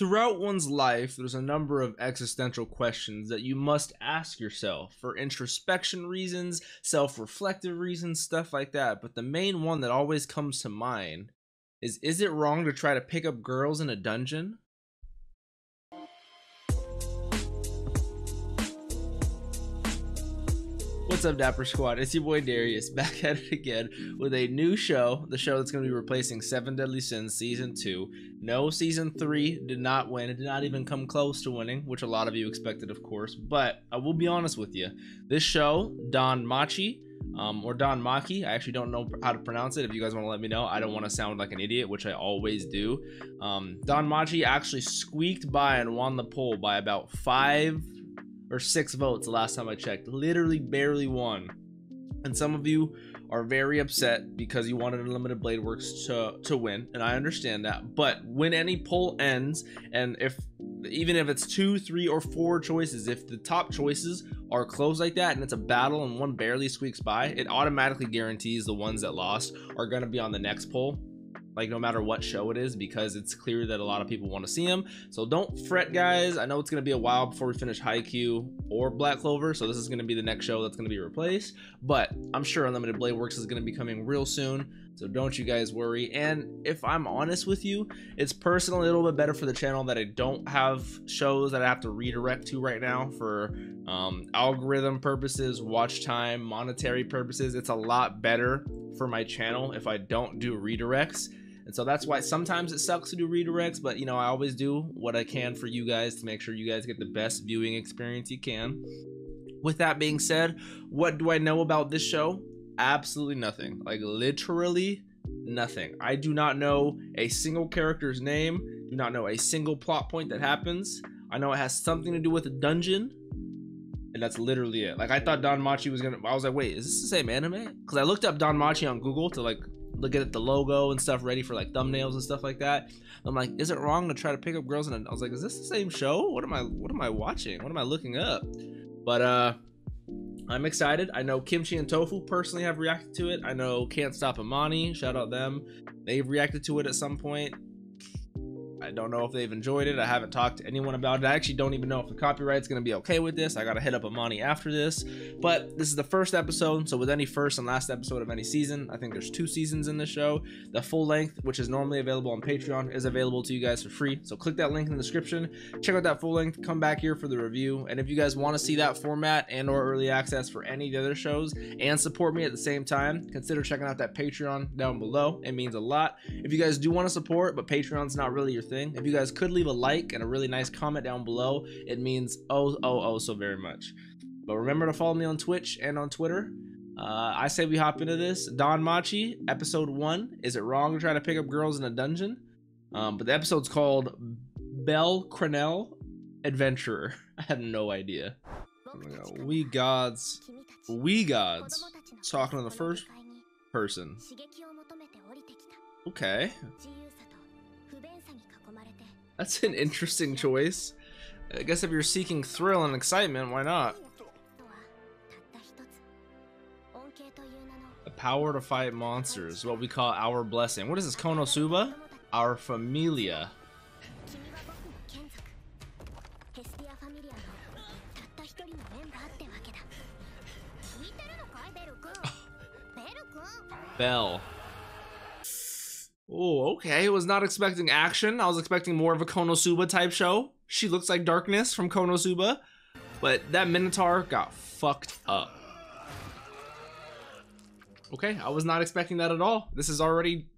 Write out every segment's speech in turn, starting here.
Throughout one's life, there's a number of existential questions that you must ask yourself for introspection reasons, self reflective reasons, stuff like that. But the main one that always comes to mind is Is it wrong to try to pick up girls in a dungeon? What's up, Dapper Squad? It's your boy Darius back at it again with a new show. The show that's going to be replacing Seven Deadly Sins Season 2. No, Season 3 did not win. It did not even come close to winning, which a lot of you expected, of course. But I will be honest with you. This show, Danmachi, um, or Don Maki, I actually don't know how to pronounce it. If you guys want to let me know, I don't want to sound like an idiot, which I always do. Um, Danmachi actually squeaked by and won the poll by about five or six votes the last time I checked. Literally barely won. And some of you are very upset because you wanted Unlimited Blade Works to, to win, and I understand that. But when any poll ends, and if even if it's two, three, or four choices, if the top choices are close like that and it's a battle and one barely squeaks by, it automatically guarantees the ones that lost are going to be on the next poll like no matter what show it is because it's clear that a lot of people want to see him so don't fret guys. I know it's going to be a while before we finish Haikyuu or black clover so this is going to be the next show that's going to be replaced. But i'm sure unlimited blade works is going to be coming real soon so don't you guys worry and if i'm honest with you it's personally a little bit better for the channel that i don't have shows that i have to redirect to right now for um, algorithm purposes watch time monetary purposes it's a lot better for my channel if i don't do redirects and so that's why sometimes it sucks to do redirects, but you know, I always do what I can for you guys to make sure you guys get the best viewing experience you can. With that being said, what do I know about this show? Absolutely nothing. Like literally nothing. I do not know a single character's name, do not know a single plot point that happens. I know it has something to do with a dungeon, and that's literally it. Like I thought Danmachi was gonna. I was like, wait, is this the same anime? Because I looked up Danmachi on Google to like look at the logo and stuff ready for like thumbnails and stuff like that. I'm like, is it wrong to try to pick up girls? And I was like, is this the same show? What am I what am I watching? What am I looking up? But uh I'm excited. I know Kimchi and Tofu personally have reacted to it. I know Can't Stop Amani, shout out them. They've reacted to it at some point. I don't know if they've enjoyed it. I haven't talked to anyone about it. I actually don't even know if the copyright's going to be okay with this. I got to hit up Amani after this. But this is the first episode. So, with any first and last episode of any season, I think there's two seasons in the show. The full length, which is normally available on Patreon, is available to you guys for free. So, click that link in the description. Check out that full length. Come back here for the review. And if you guys want to see that format and or early access for any of the other shows and support me at the same time, consider checking out that Patreon down below. It means a lot. If you guys do want to support, but Patreon's not really your thing, if you guys could leave a like and a really nice comment down below, it means oh, oh, oh so very much. But remember to follow me on Twitch and on Twitter. Uh, I say we hop into this. Danmachi, episode one. Is it wrong to try to pick up girls in a dungeon? Um, but the episode's called Bell Cranel Adventurer. I have no idea. We gods, we gods, talking to the first person. Okay. That's an interesting choice. I guess if you're seeking thrill and excitement, why not? The power to fight monsters, what we call our blessing. What is this, Konosuba? Our familia. Bell. Oh, okay. I was not expecting action. I was expecting more of a Konosuba type show. She looks like Darkness from Konosuba. But that Minotaur got fucked up. Okay, I was not expecting that at all. This is already...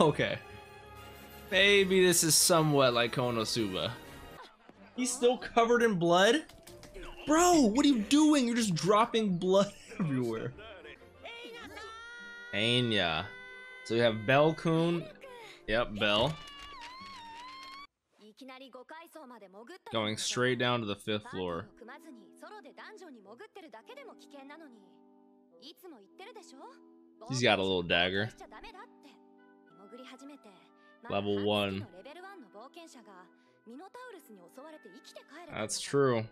Okay. Maybe this is somewhat like Konosuba. He's still covered in blood? Bro, what are you doing? You're just dropping blood everywhere. Anya. So you have Bell Kun. Yep, Bell. Going straight down to the fifth floor. He's got a little dagger. Level 1. That's true.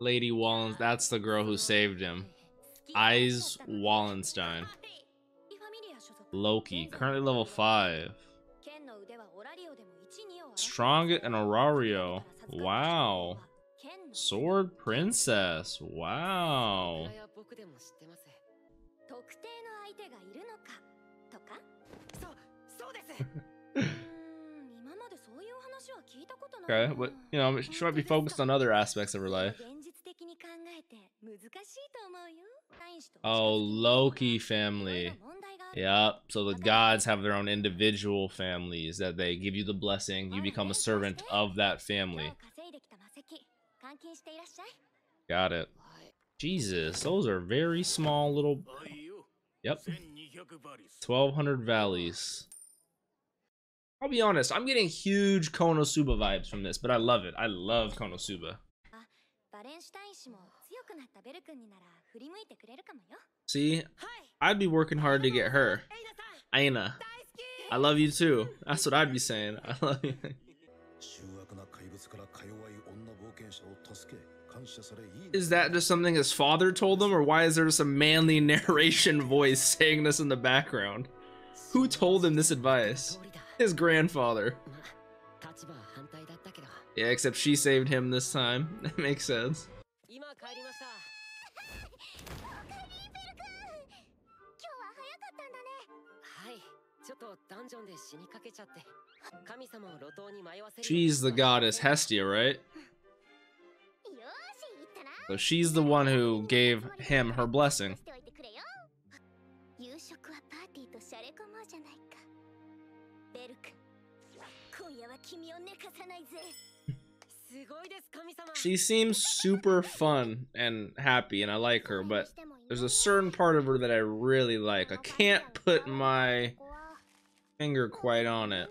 Lady Wallen, that's the girl who saved him. Aiz Wallenstein. Loki, currently level 5. Strong and Orario. Wow. Sword Princess. Wow. okay, but you know, she might be focused on other aspects of her life. Oh, Loki family. Yep. So the gods have their own individual families that they give you the blessing. You become a servant of that family. Got it. Jesus, those are very small little. Yep. 1200 valis. I'll be honest, I'm getting huge Konosuba vibes from this, but I love it. I love Konosuba. Ah, See, I'd be working hard to get her. Eina. I love you too. That's what I'd be saying. I love you. Is that just something his father told him, or why is there some manly narration voice saying this in the background? Who told him this advice? His grandfather. Yeah, except she saved him this time. That makes sense. She's the goddess Hestia, right? So she's the one who gave him her blessing. She seems super fun and happy, and I like her, but there's a certain part of her that I really like. I can't put my finger quite on it.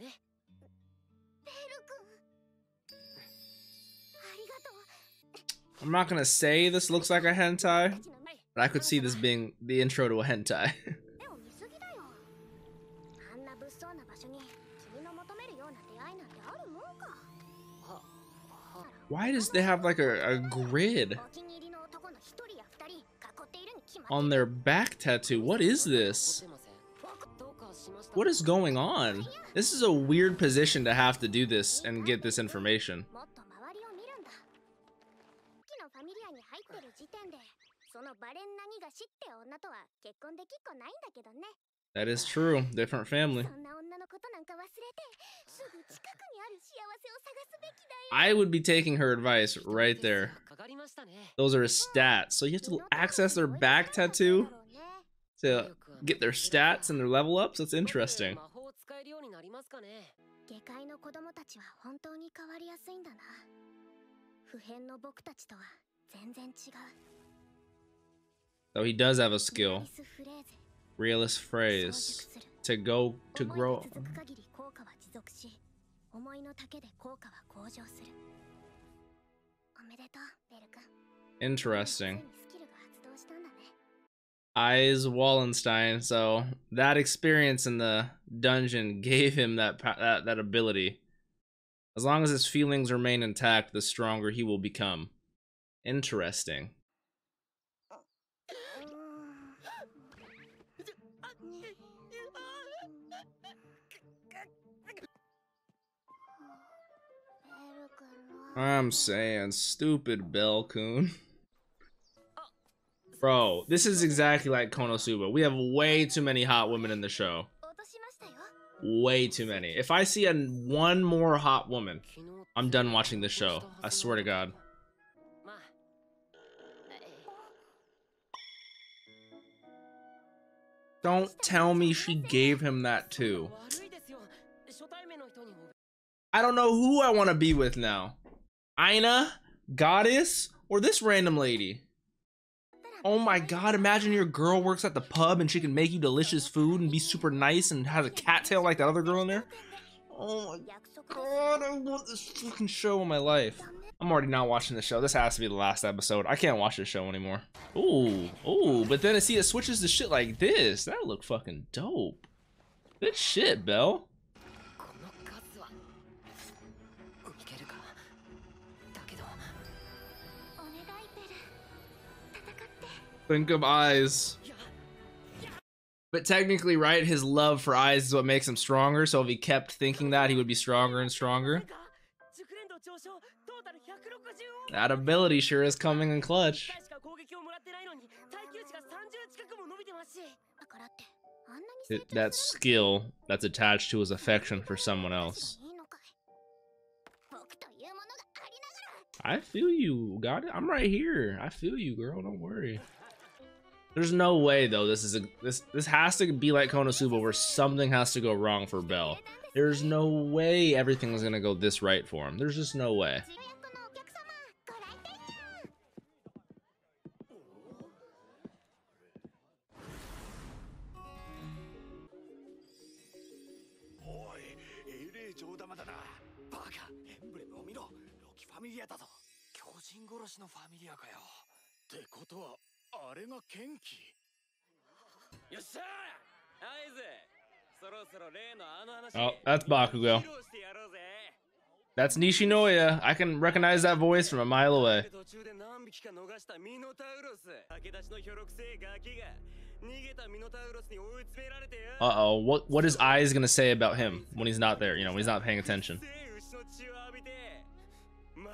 Eh? I'm not gonna say this looks like a hentai, but I could see this being the intro to a hentai. Why does they have like a, a grid on their back tattoo? What is this? What is going on? This is a weird position to have to do this and get this information. That is true. Different family. I would be taking her advice right there. Those are his stats. So you have to access their back tattoo to get their stats and their level ups. That's interesting. So he does have a skill. Realis Phrase. To go to grow. Interesting. Aiz Wallenstein. So that experience in the dungeon gave him that that that ability. As long as his feelings remain intact, the stronger he will become. Interesting. I'm saying, stupid Bell-kun. Bro, this is exactly like Konosuba. We have way too many hot women in the show. Way too many. If I see a one more hot woman, I'm done watching the show. I swear to God. Don't tell me she gave him that too. I don't know who I want to be with now. Eina, Goddess, or this random lady? Oh my god, imagine your girl works at the pub and she can make you delicious food and be super nice and has a cattail like that other girl in there. Oh my god, I want this fucking show in my life. I'm already not watching the show. This has to be the last episode. I can't watch this show anymore. Ooh, ooh, but then I see it switches to shit like this. That look fucking dope. Good shit, Bell. Think of Aiz. But technically, right, his love for Aiz is what makes him stronger. So if he kept thinking that, he would be stronger and stronger. That ability sure is coming in clutch. It, that skill that's attached to his affection for someone else. I feel you. Got it. I'm right here. I feel you, girl. Don't worry. There's no way though. This is a this this has to be like Konosuba where something has to go wrong for Bell. There's no way everything is gonna go this right for him. There's just no way. Oh, that's Bakugo. That's Nishinoya. I can recognize that voice from a mile away. Uh-oh, what what is Aiz gonna say about him when he's not there, you know, when he's not paying attention?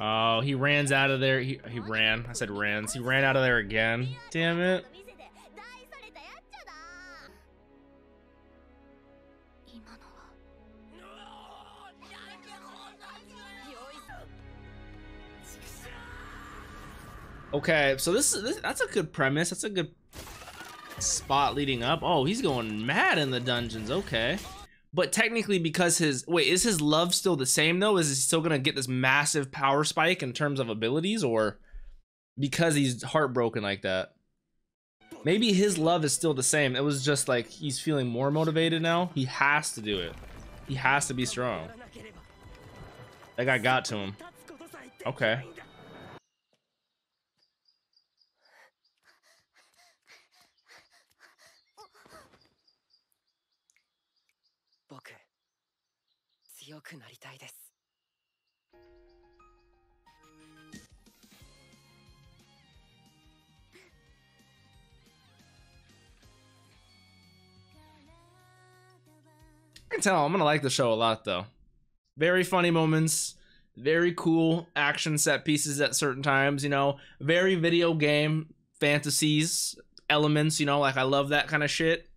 Oh, he ran out of there. He, he ran. I said rans. He ran out of there again. Damn it. Okay, so this is this, that's a good premise. That's a good spot leading up. Oh, he's going mad in the dungeons. Okay. But technically because his wait, is his love still the same though? Is he still to get this massive power spike in terms of abilities or because he's heartbroken like that? Maybe his love is still the same. It was just like he's feeling more motivated now. He has to do it. He has to be strong. That guy got to him. Okay. 強くなりたいです I can tell I'm gonna like the show a lot though. Very funny moments, very cool action set pieces at certain times, you know, very video game fantasies elements, you know, like I love that kind of shit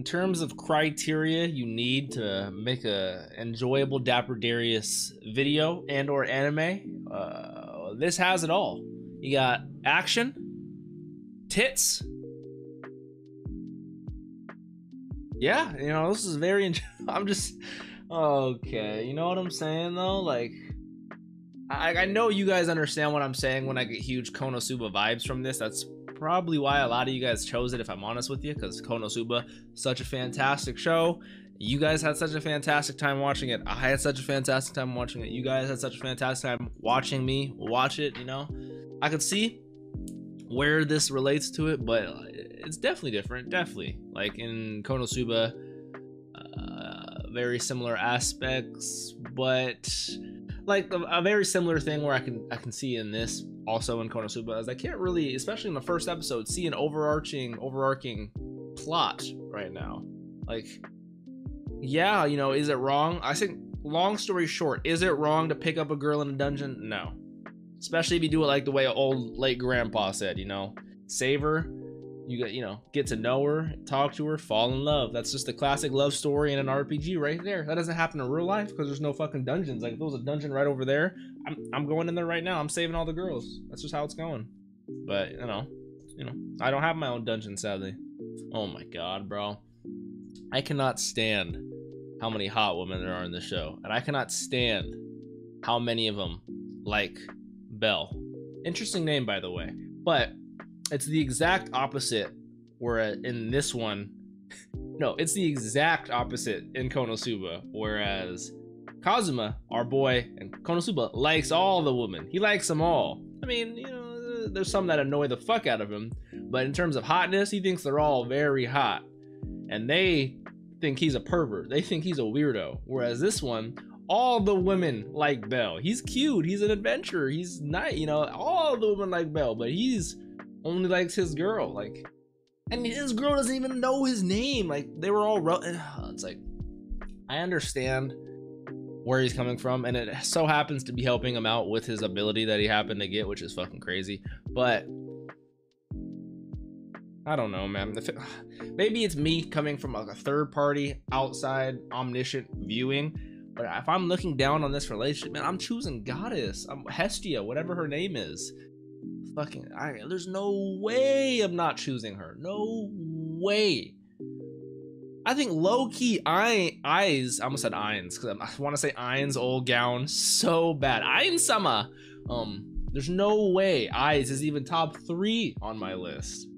in terms of criteria you need to make a enjoyable Dapper Darius video and or anime, uh, this has it all. You got action, tits. Yeah, you know, this is very, I'm just, okay, you know what I'm saying though? Like, I, I know you guys understand what I'm saying when I get huge Konosuba vibes from this. That's probably why a lot of you guys chose it, if I'm honest with you, because Konosuba, such a fantastic show. You guys had such a fantastic time watching it. I had such a fantastic time watching it. You guys had such a fantastic time watching me watch it, you know? I could see where this relates to it, but it's definitely different. Definitely. Like in Konosuba, uh, very similar aspects, but like a, a, very similar thing where I can I can see in this also in Konosuba as I can't really, especially in the first episode, see an overarching overarching plot right now. Like, yeah, you know, is it wrong? I think long story short, is it wrong to pick up a girl in a dungeon? No. Especially if you do it like the way old late grandpa said, you know, save her, you get you know get to know her talk to her fall in love. That's just a classic love story in an rpg right there. That doesn't happen in real life because there's no fucking dungeons. Like if there was a dungeon right over there I'm, I'm going in there right now. I'm saving all the girls. That's just how it's going. But you know you know i don't have my own dungeon sadly. Oh my god bro. I cannot stand how many hot women there are in the show and i cannot stand how many of them like Bell. Interesting name, by the way. But it's the exact opposite. Where uh, in this one, no, it's the exact opposite in Konosuba. Whereas Kazuma, our boy, and Konosuba likes all the women. He likes them all. I mean, you know, uh, there's some that annoy the fuck out of him, but in terms of hotness, he thinks they're all very hot. And they think he's a pervert. They think he's a weirdo. Whereas this one, all the women like Bell. He's cute. He's an adventurer. He's nice. You know, all the women like Bell, but he's only likes his girl. Like, and his girl doesn't even know his name. Like, they were all. Ro- it's like, I understand where he's coming from, and it so happens to be helping him out with his ability that he happened to get, which is fucking crazy. But I don't know, man. It, maybe it's me coming from like a third party, outside, omniscient viewing. But if I'm looking down on this relationship, man, I'm choosing Goddess. I'm Hestia, whatever her name is. Fucking, I, there's no way I'm not choosing her. No way. I think low key I Aiz I almost said Irons because I want to say Ainz Ooal Gown so bad. Iron Summer. Um, there's no way Aiz is even top three on my list.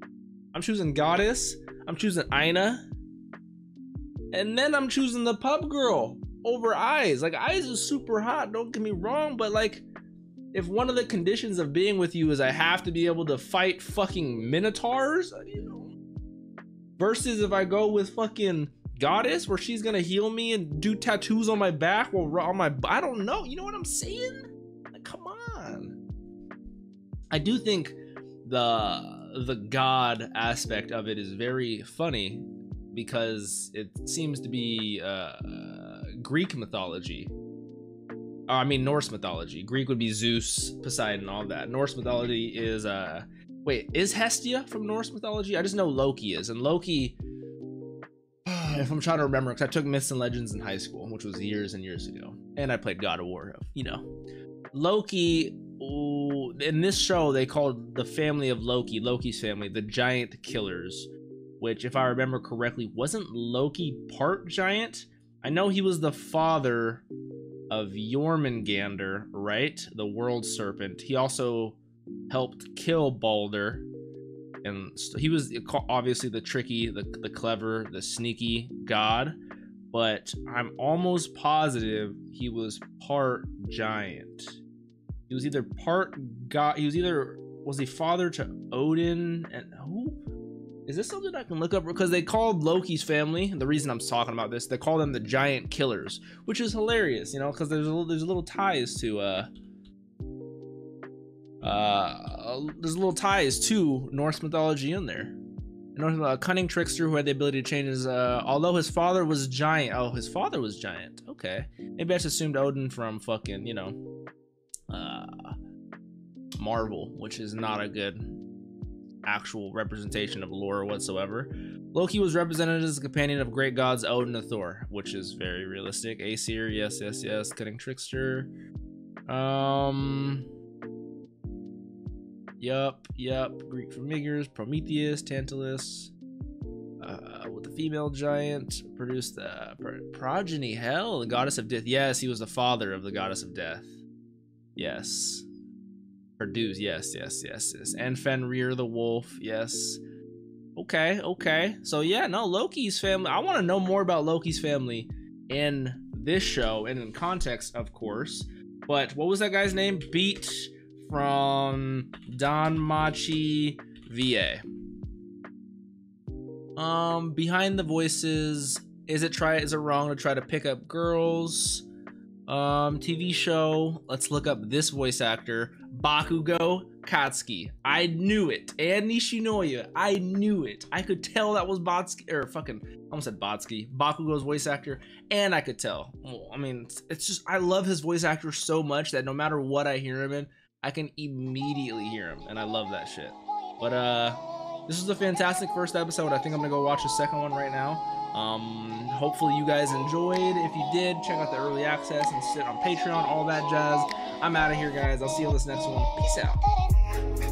I'm choosing Goddess. I'm choosing Eina. And then I'm choosing the pub girl over Aiz. Like Aiz is super hot, don't get me wrong, but like if one of the conditions of being with you is I have to be able to fight fucking minotaurs, you know, Versus if I go with fucking goddess where she's gonna heal me and do tattoos on my back or on my I don't know. You know what I'm saying? Like, come on. I do think the the god aspect of it is very funny because it seems to be uh, Greek mythology. I mean Norse mythology. Greek would be Zeus, Poseidon, all that. Norse mythology is uh Wait, is Hestia from Norse mythology? I just know Loki is, and Loki. If I'm trying to remember, because I took Myths and Legends in high school, which was years and years ago, and I played God of War. You know, Loki. Ooh, in this show, they called the family of Loki, Loki's family, the Giant Killers, which, if I remember correctly, wasn't Loki part giant. I know he was the father of Jormungandr, right? The World Serpent. He also helped kill Balder. And he was obviously the tricky, the, the clever, the sneaky god. But I'm almost positive he was part giant. He was either part god. He was either was he father to Odin and who? Is this something I can look up? Because they called Loki's family. The reason I'm talking about this, they call them the Giant Killers, which is hilarious, you know, because there's a little, there's a little ties to uh uh, there's little ties to Norse mythology in there. Know, a cunning trickster who had the ability to change his. Uh, although his father was giant. Oh, his father was giant. Okay, maybe I just assumed Odin from fucking you know, uh, Marvel, which is not a good actual representation of lore whatsoever. Loki was represented as a companion of great gods Odin and Thor, which is very realistic. Aesir, yes, yes, yes. Cunning trickster. Um. Yup, yup. Greek flamingers, Prometheus, Tantalus. Uh, with the female giant produced the progeny. Hel, the goddess of death. Yes, he was the father of the goddess of death. Yes. Produced. Yes, yes, yes, yes. And Fenrir the wolf. Yes. Okay, okay. So yeah, no, Loki's family. I want to know more about Loki's family in this show and in context, of course. But what was that guy's name? Beat from Danmachi VA. Um, behind the voices, is it try is it wrong to try to pick up girls? Um, TV show. Let's look up this voice actor, Bakugo Katsuki. I knew it. And Nishinoya. I knew it. I could tell that was Botsky or fucking I almost said Botsky. Bakugo's voice actor, and I could tell. I mean, it's just I love his voice actor so much that no matter what I hear him in, I can immediately hear him, and I love that shit. But uh, this was a fantastic first episode. I think I'm gonna go watch the second one right now. Um, hopefully you guys enjoyed. If you did, check out the early access and sit on Patreon, all that jazz. I'm out of here, guys. I'll see you on this next one. Peace out.